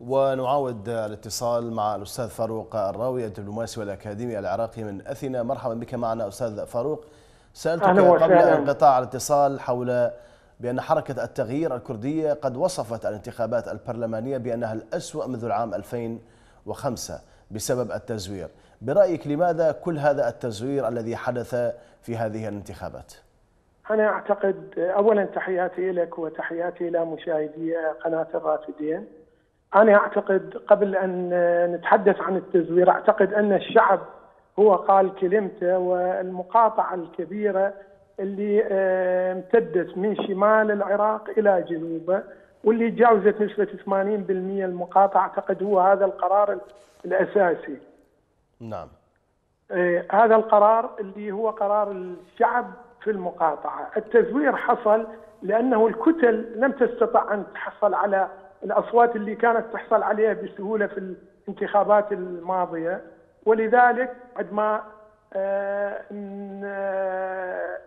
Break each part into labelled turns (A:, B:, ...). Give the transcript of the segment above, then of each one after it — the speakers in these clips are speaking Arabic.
A: ونعاود الاتصال مع الأستاذ فاروق الراوي الدبلوماسي والأكاديمي العراقي من أثينا. مرحبا بك معنا أستاذ فاروق. سألتك قبل انقطاع الاتصال حول بأن حركة التغيير الكردية قد وصفت الانتخابات البرلمانية بأنها الأسوأ منذ العام 2005 بسبب التزوير. برأيك لماذا كل هذا التزوير الذي حدث في هذه الانتخابات؟
B: أنا أعتقد أولا تحياتي لك وتحياتي إلى مشاهدي قناة الرافدين. أنا أعتقد قبل أن نتحدث عن التزوير أعتقد أن الشعب هو قال كلمته والمقاطعة الكبيرة اللي امتدت من شمال العراق إلى جنوبه واللي تجاوزت نسبة 80% المقاطعة. أعتقد هو هذا القرار الأساسي.
A: نعم.
B: إيه هذا القرار اللي هو قرار الشعب في المقاطعة. التزوير حصل لأنه الكتل لم تستطع أن تحصل على الأصوات اللي كانت تحصل عليها بسهولة في الانتخابات الماضية. ولذلك عندما آه، آه،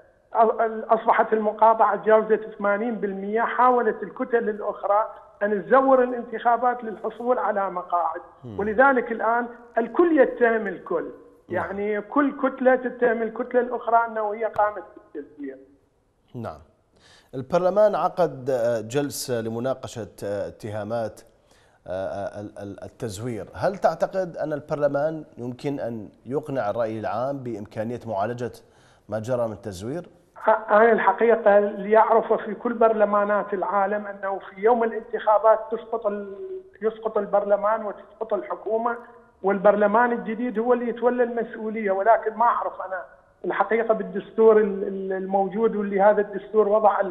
B: أصبحت المقاطعة تجاوزت 80% حاولت الكتل الأخرى أن تزور الانتخابات للحصول على مقاعد. ولذلك الآن الكل يتهم الكل. يعني كل كتلة تتهم الكتلة الأخرى أنه هي قامت بالتزوير
A: نعم. البرلمان عقد جلسة لمناقشة اتهامات التزوير هل تعتقد أن البرلمان يمكن أن يقنع الرأي العام بإمكانية معالجة ما جرى من التزوير؟
B: أنا الحقيقة اللي يعرفه في كل برلمانات العالم أنه في يوم الانتخابات تسقط يسقط البرلمان وتسقط الحكومة والبرلمان الجديد هو اللي يتولى المسؤولية ولكن ما أعرف أنا الحقيقة بالدستور الموجود واللي هذا الدستور وضع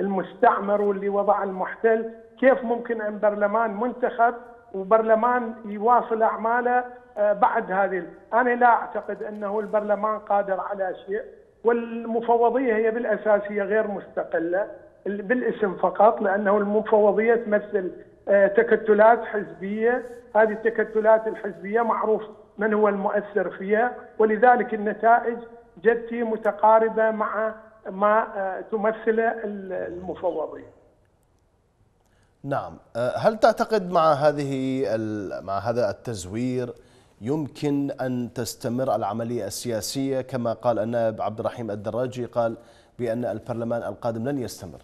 B: المستعمر واللي وضع المحتل كيف ممكن أن برلمان منتخب وبرلمان يواصل أعماله آه، بعد هذه أنا لا أعتقد أنه البرلمان قادر على شيء والمفوضية هي بالاساس هي غير مستقلة بالاسم فقط لأنه المفوضية تمثل آه، تكتلات حزبية، هذه التكتلات الحزبية معروف من هو المؤثر فيها ولذلك النتائج جدتي متقاربة مع ما آه، تمثله المفوضيه.
A: نعم، آه، هل تعتقد مع هذه مع هذا التزوير يمكن أن تستمر العملية السياسية؟ كما قال النائب عبد الرحيم الدراجي قال بأن البرلمان القادم لن يستمر.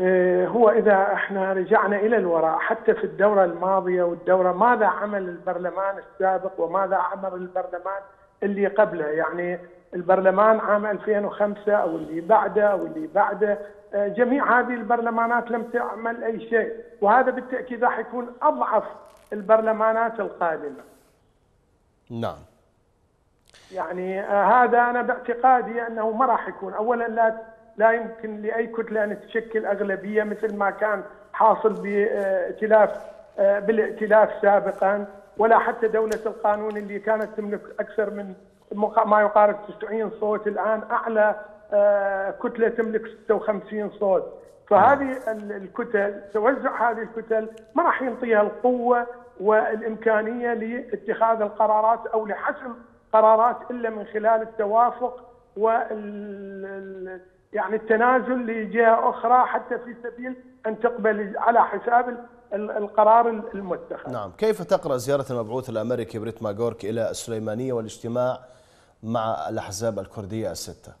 B: إيه، هو إذا إحنا رجعنا إلى الوراء حتى في الدورة الماضية والدورة ماذا عمل البرلمان السابق وماذا عمل البرلمان اللي قبله يعني البرلمان عام 2005 أو اللي بعده أو اللي بعده إيه، جميع هذه البرلمانات لم تعمل أي شيء وهذا بالتأكيد راح يكون أضعف البرلمانات القادمة.
A: نعم.
B: يعني آه، هذا أنا باعتقادي أنه ما راح يكون. أولا لا لا يمكن لأي كتلة أن تشكل أغلبية مثل ما كان حاصل بإئتلاف آه، بالإئتلاف سابقا. ولا حتى دولة القانون اللي كانت تملك أكثر من ما يقارب 90 صوت الآن أعلى آه، كتلة تملك 56 صوت. فهذه الكتل توزع هذه الكتل ما راح ينطيها القوة والإمكانية لاتخاذ القرارات أو لحسم قرارات إلا من خلال التوافق وال يعني التنازل لجهة أخرى حتى في سبيل أن تقبل على حساب القرار المتخذ.
A: نعم، كيف تقرأ زيارة المبعوث الأمريكي بريت ماغورك إلى السليمانية والاجتماع مع الأحزاب الكردية الستة؟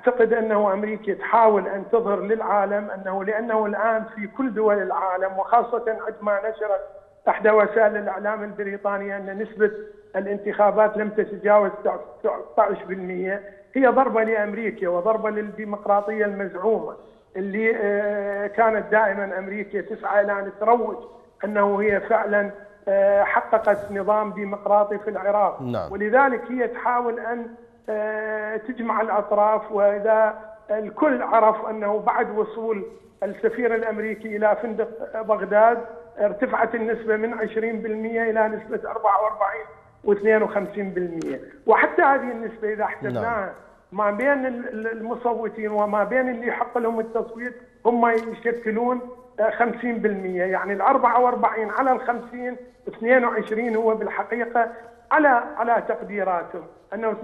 B: أعتقد أنه أمريكا تحاول أن تظهر للعالم أنه لأنه الآن في كل دول العالم وخاصة عندما نشرت احدى وسائل الإعلام البريطانية أن نسبة الانتخابات لم تتجاوز 19% هي ضربة لأمريكا وضربة للديمقراطية المزعومة اللي آه، كانت دائما أمريكا تسعى إلى أن تروج أنه هي فعلا آه، حققت نظام ديمقراطي في العراق
A: نعم.
B: ولذلك هي تحاول أن آه، تجمع الأطراف وإذا الكل عرف أنه بعد وصول السفير الأمريكي إلى فندق بغداد ارتفعت النسبة من 20% إلى نسبة 44 و52% وحتى هذه النسبة إذا حسبناها نعم. ما بين المصوتين وما بين اللي يحق لهم التصويت هم يشكلون 50% يعني ال 44 على ال 50 22 هو بالحقيقة على على تقديراتهم أنه 22%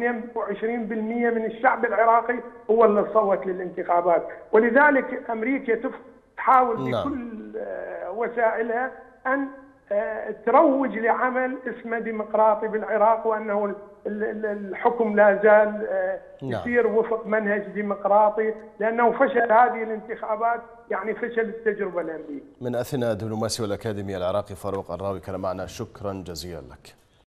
B: من الشعب العراقي هو اللي صوت للانتخابات. ولذلك أمريكا تحاول نعم. بكل وسائلها أن تروج لعمل اسمه ديمقراطي بالعراق وأنه الحكم لا زال يسير وفق منهج ديمقراطي لأنه فشل هذه الانتخابات يعني فشل التجربة الأمريكية.
A: من اثينا الدبلوماسي والاكاديمي العراقي فاروق الراوي كان معنا شكرا جزيلا لك.